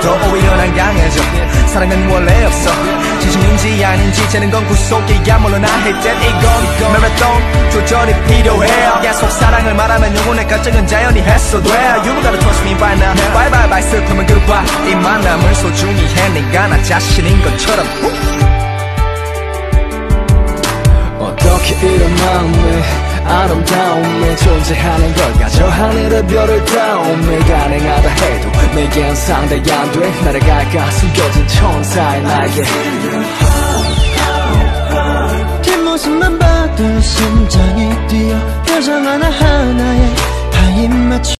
더 오히려 난 강해져. 사랑은 원래 없어. 진심인지 아닌지 재는 건 구속이야 물론 I hate 이건. 마라톤 조절이 필요해. 계속 사랑을 말하면 영혼의 갈증은 자연히 해소돼. You gotta trust me by now. Bye bye bye 슬픔은 goodbye 이 만남을 소중히 해. 네가 나 자신인 것처럼. 어떻게 이런 마음에 아름다움 에 존재하는 걸까? 저 하늘의 별을 닿음에 가능하다 해도 내겐 상대이 안돼. 날아갈까 숨겨진 천사의 날개 뒷모습만 봐도 심장이 뛰어 표정 하나하나에 다 입맞춰